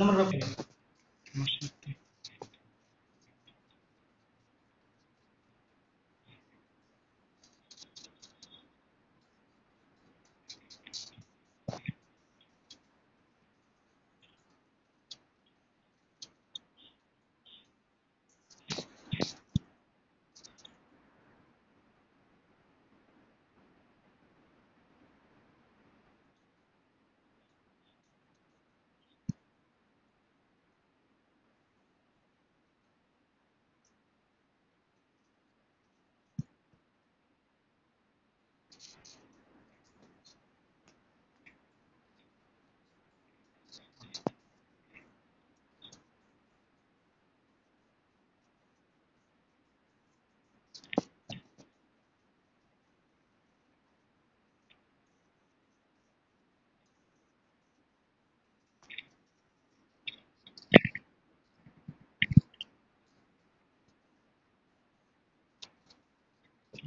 Nomor berapa ini?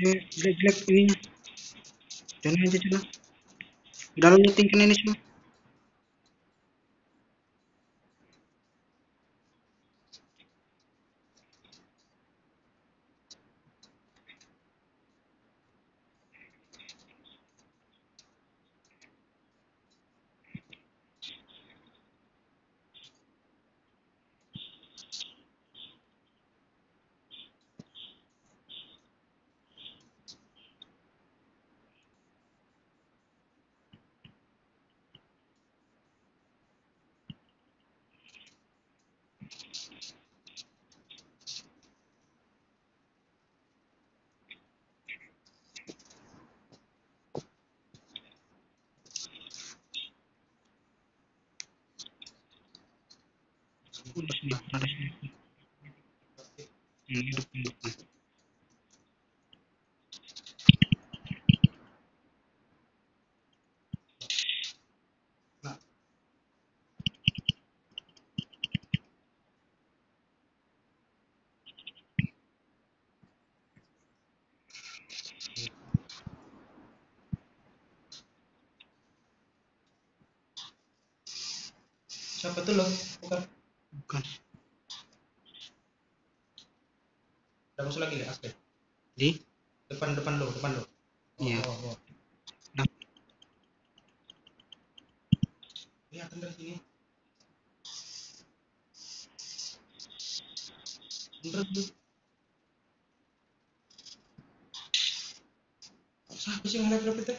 jelek-jelek ininya. Jangan aja cina. Udah lu tingkan ini semua. Udah sini, ada hidupnya. Nah, siapa tuh lo? Bukan. Bukan. Udah masuk lagi ya, asli. Di? Depan depan lo, depan lo. Oh, Iya. oh, oh. Nah, Kelihatan dari sini. Bener tuh. Siapa sih live itu?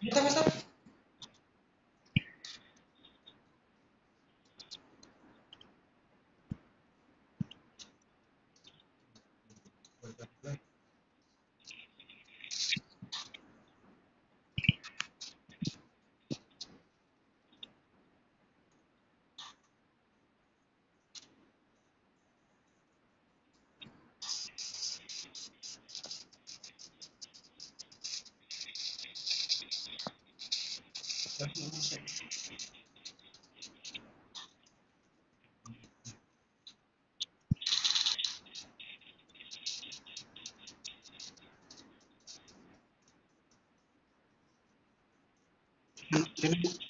Yo también estaba. arkadaşlar. Şimdi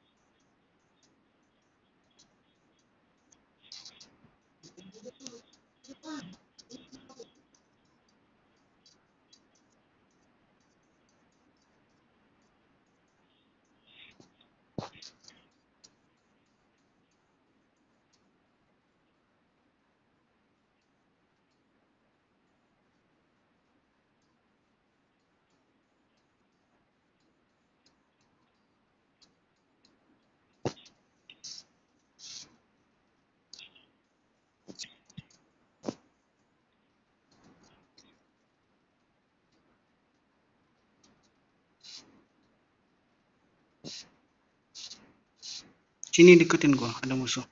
Sini deketin gua, ada musuh.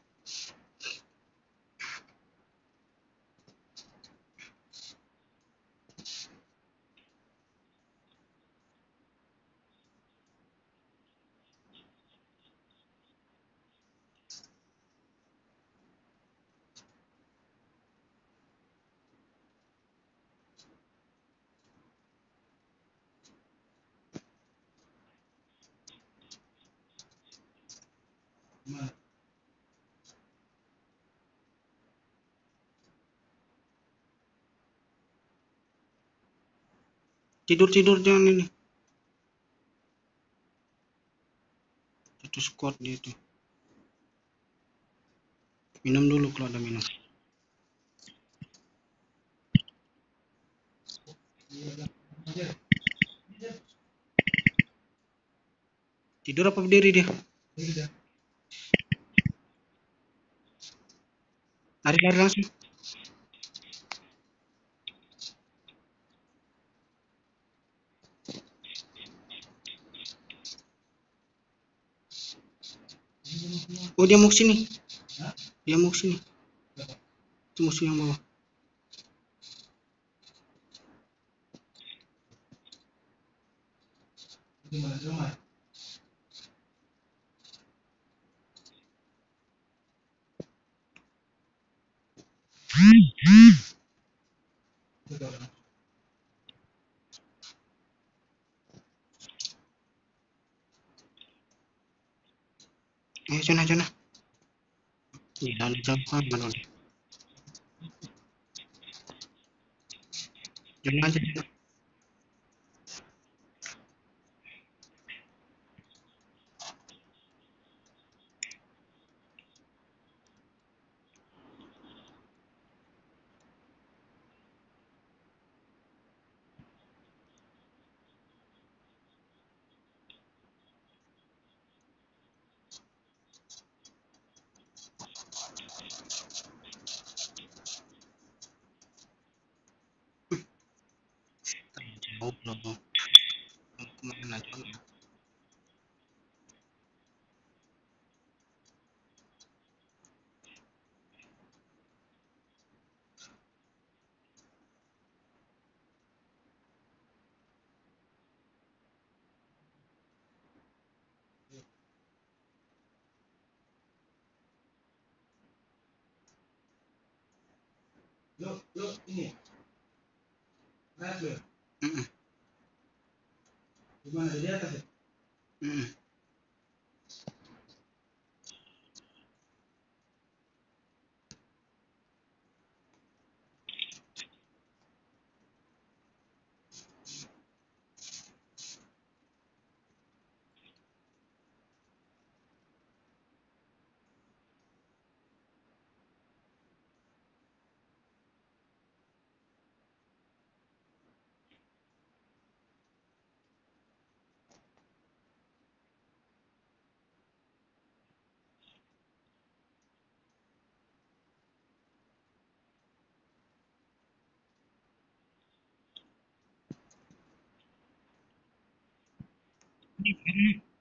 Mana? Tidur-tidur jangan ini. Itu squad dia tuh. Minum dulu kalau ada minum. Tidur apa berdiri dia? Lari-lari langsung. Oh dia mau sini. Dia mau sini. Itu musuh yang bawah. Ayo sana sana. Jangan ada jauhan mana dia. Jalan Mm-mm. Di atas ya? Mm-mm. Jangan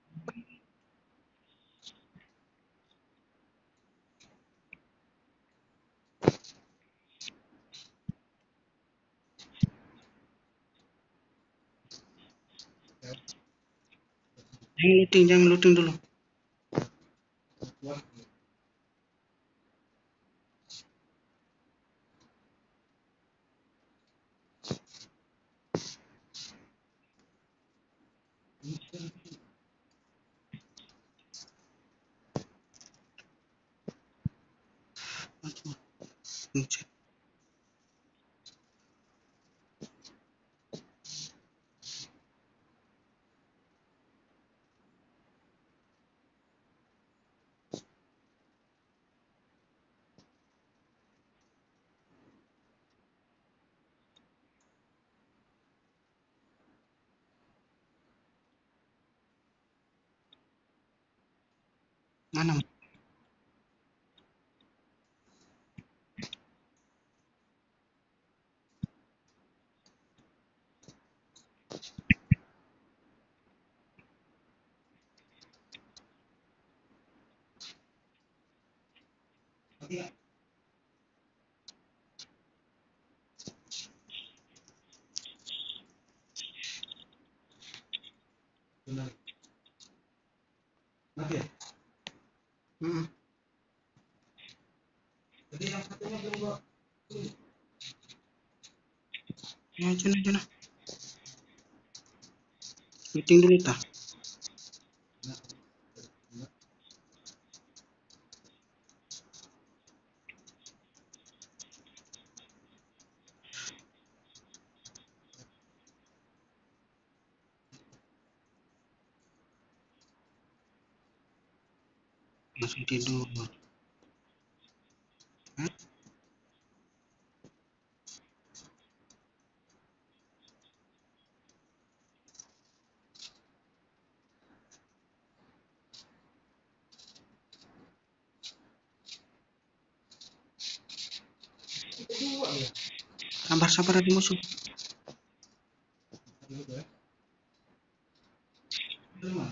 looting, jangan looting dulu. नीचे ನಾನು Hmm. Jadi yang satunya belum gua Ya, aja nah. Meeting dulu tah. Masih tidur. Hah? itu dua ya. Sabar sabar ada musuh. Dulu tuh ya. Terima.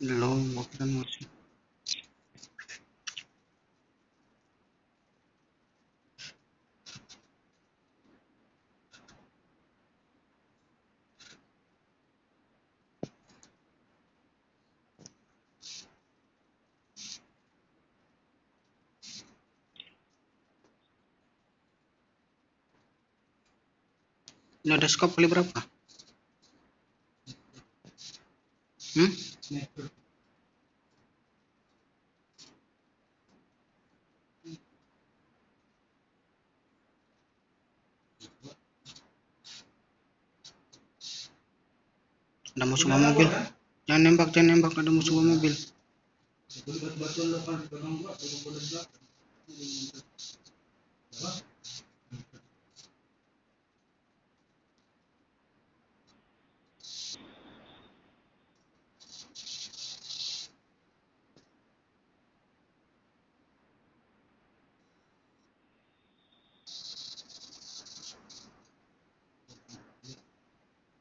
Belum, gua kira musuh. Ini ada scope kali berapa? Hmm? Ada musuh bawa mobil. Jangan nembak, jangan nembak. Ada musuh bawa mobil. Batu-batuan di belakang gua, belakang.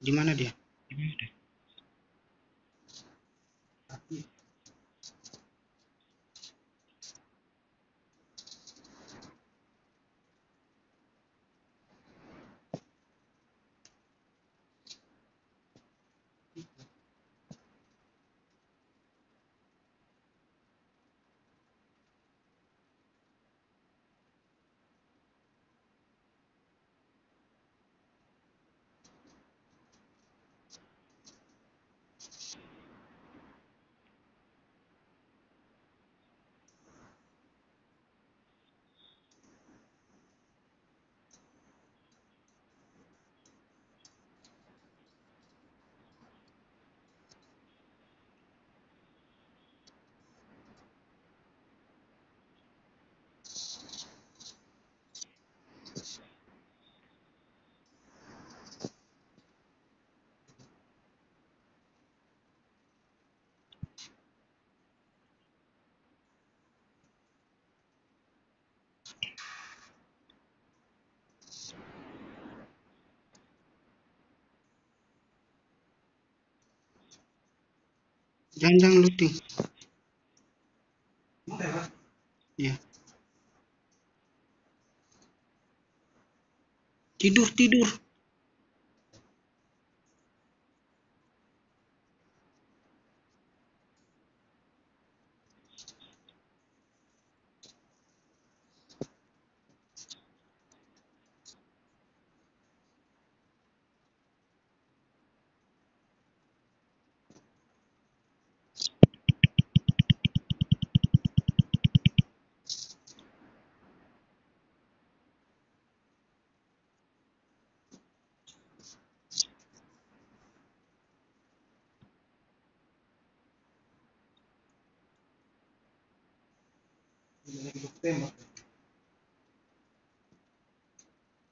Di mana dia? Di mana dia? Jangan jangan looting. Iya. Tidur tidur.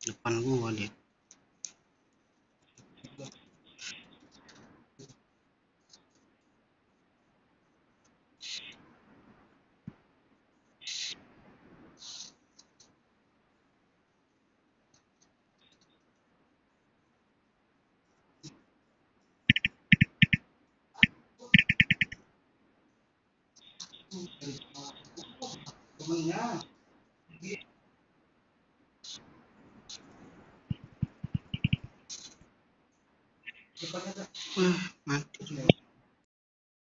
Depan gua dia. Temennya. Jadi,